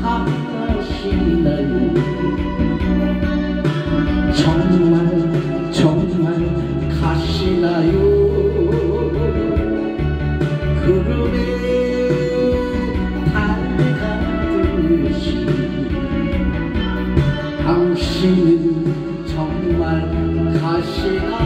가까시나요? 정말 정말 가시나요? 구름에 달같듯이 당신은 정말 가시나요?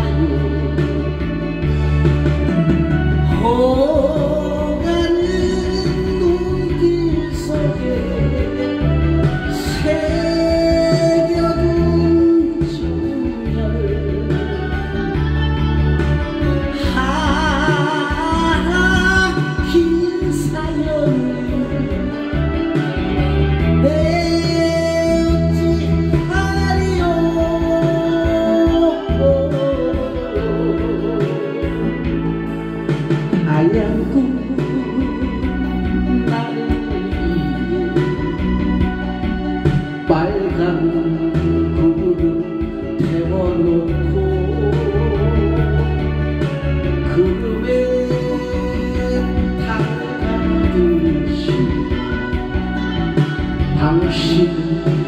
놓고 그룹에 당한 듯이 당신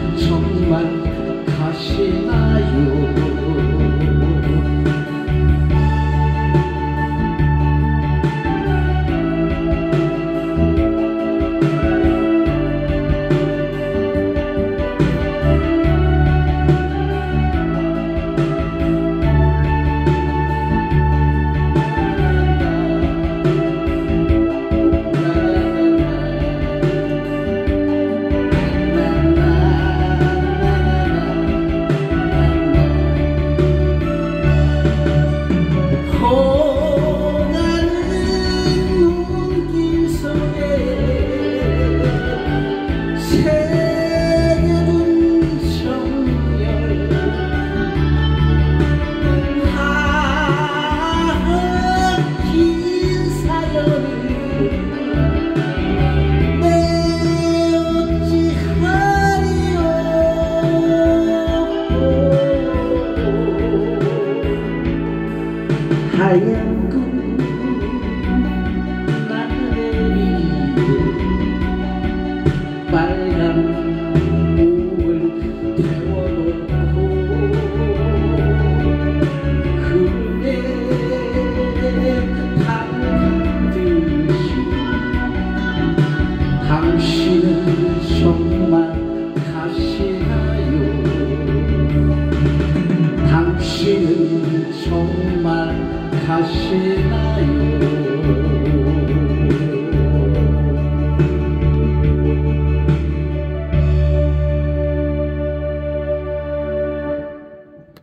achei.